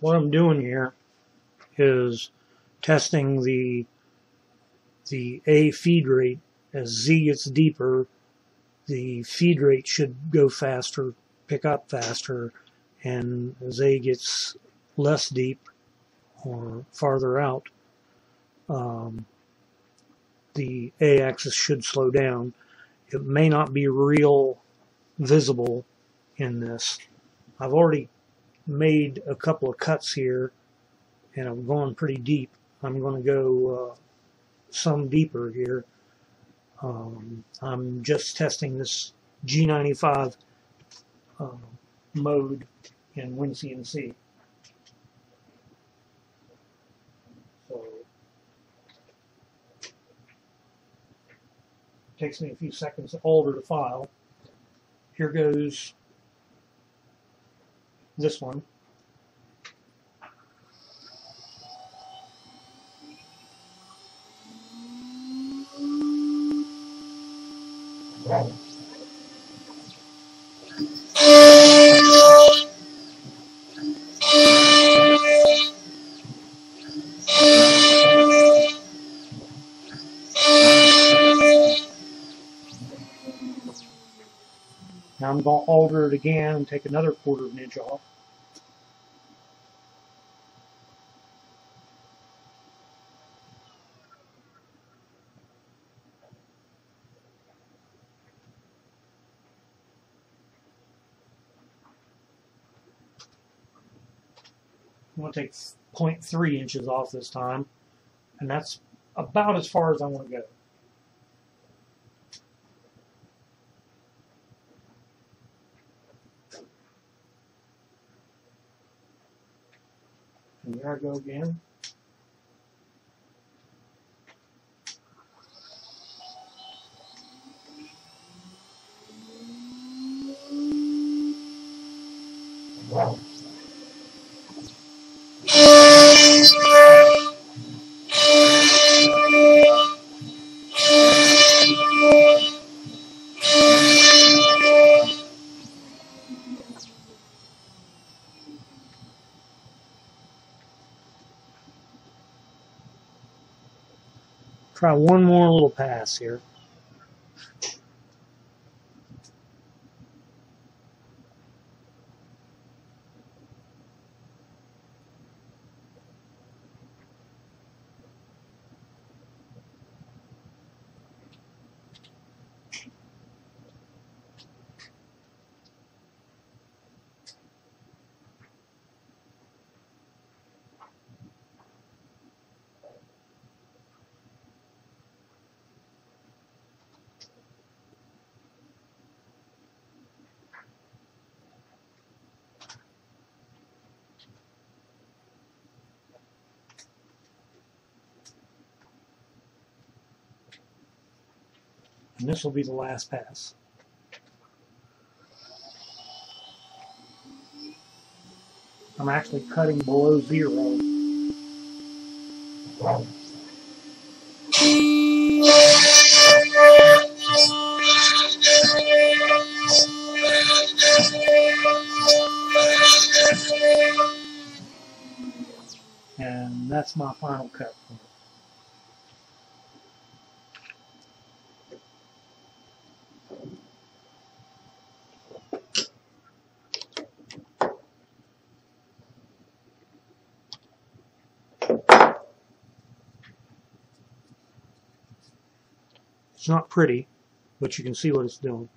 what I'm doing here is testing the the A feed rate. As Z gets deeper, the feed rate should go faster, pick up faster, and as A gets less deep or farther out, um, the A axis should slow down. It may not be real visible in this. I've already made a couple of cuts here and I'm going pretty deep. I'm going to go uh, some deeper here. Um, I'm just testing this G95 uh, mode in WinCNC. So takes me a few seconds to alter the file. Here goes this one. Now I'm going to alter it again and take another quarter of an inch off. I'm going to take 0.3 inches off this time, and that's about as far as I want to go. And there I go again. Try one more little pass here. And this will be the last pass. I'm actually cutting below zero. And that's my final cut. It's not pretty, but you can see what it's doing.